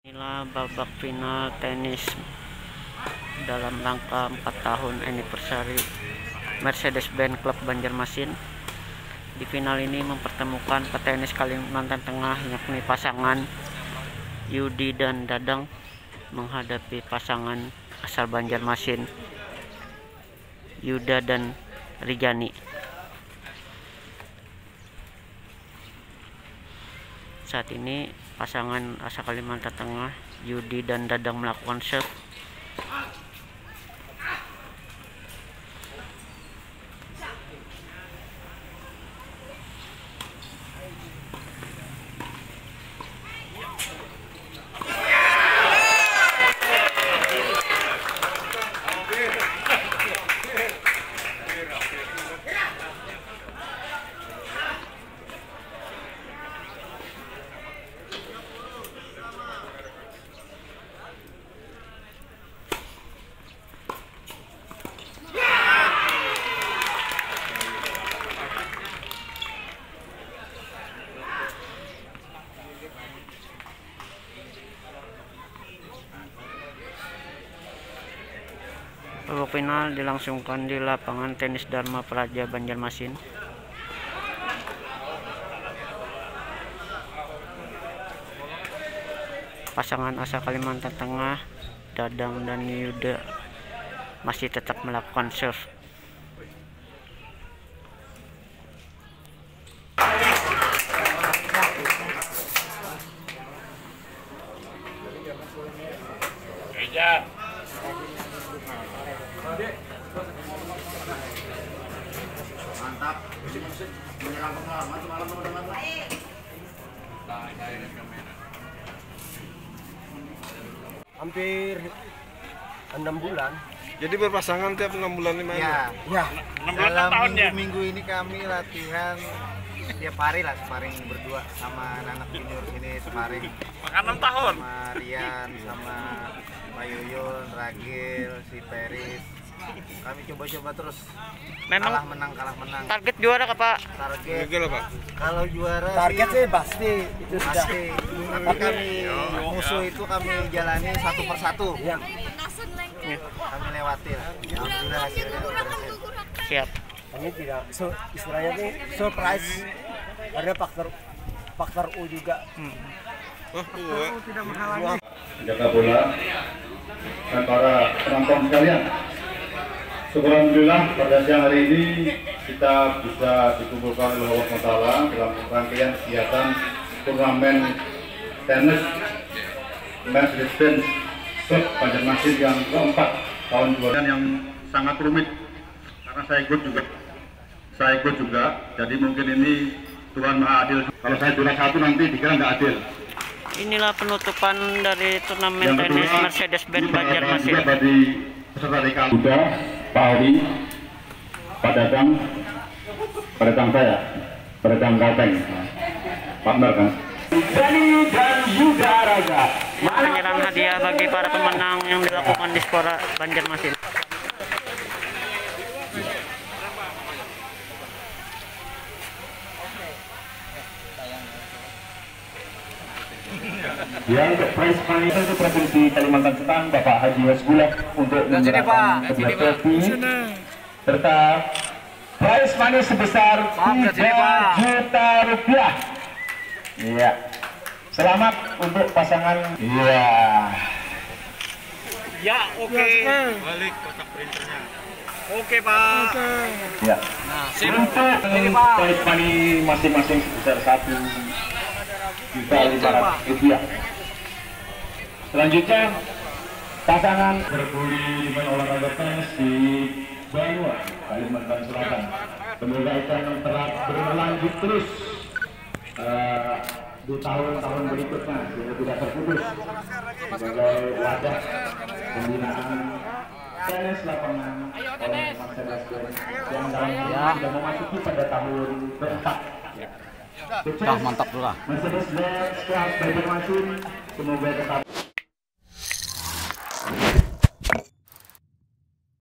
Inilah babak final tenis dalam rangka 4 tahun anniversary Mercedes-Benz Club Banjarmasin. Di final ini mempertemukan petenis Kalimantan Tengah yakni pasangan Yudi dan Dadang menghadapi pasangan asal Banjarmasin Yuda dan Rijani. Saat ini pasangan asal Kalimantan Tengah Yudi dan Dadang melakukan serve Babak final dilangsungkan di lapangan tenis Dharma Praja Banjarmasin. Pasangan asal Kalimantan Tengah, Dadang dan Yuda masih tetap melakukan serve. Eja. Mantap. Menyerang ke malam, mantap malam teman-teman. hampir enam bulan. Jadi berpasangan tiap enam bulan lima Ya, Ya, Enam bulan dalam tahun ya. minggu-minggu ini kami latihan tiap hari lah sparring berdua sama anak junior sini sparring Makan enam tahun. sama Rian sama Pak Yuyun, Ragil, si Peris. Kami coba-coba terus. Memang kalah menang kalah menang. target juara kah Pak? Target Gila pak. kalau juara target sih pasti itu sudah. pasti. Tapi kami musuh itu kami jalani satu persatu. Ya, Kami lewati lah. Alhamdulillah hasilnya berhasil. Siap. kami tidak so, istilahnya nih surprise karena faktor faktor U juga. Wah, gua. menjaga bola dan para penonton sekalian. Syukur Alhamdulillah pada siang hari ini kita bisa dikumpulkan oleh Allah SWT dalam rangkaian kegiatan turnamen tenis Mercedes-Benz Club Banjarmasin yang keempat tahun 2000 yang sangat rumit. Karena saya ikut juga. Saya ikut juga. Jadi mungkin ini Tuhan Maha Adil. Kalau saya juara satu nanti dikira nggak adil. Inilah penutupan dari turnamen tenis Mercedes-Benz Banjarmasin. bagi peserta Buddha, Pak Ari, Pak Dadang, Pak Dadang saya, Pak Dadang Kalteng, partner kan. Penyerahan hadiah bagi para pemenang yang dilakukan di Spora Banjarmasin. Ya, untuk prize money itu Provinsi Kalimantan Selatan, Bapak Haji Hasbullah untuk menyerahkan sebuah trofi serta prize money sebesar 3 juta rupiah. Iya. Selamat untuk pasangan. Iya. Ya, oke. Balik kotak printernya. Oke, Pak. Ya. Untuk prize money masing-masing sebesar satu juta lima ratus rupiah. Selanjutnya pasangan berguli dengan olahraga tenis di Banua, Kalimantan Selatan. Semoga itu akan terus berlanjut terus eh, di tahun-tahun berikutnya sehingga tidak terputus sebagai wadah pembinaan tenis lapangan oleh Mercedes-Benz yang dalam sudah memasuki pada tahun keempat. Sukses. Dah mantap tuh lah. Mercedes-Benz Club Banjarmasin semoga tetap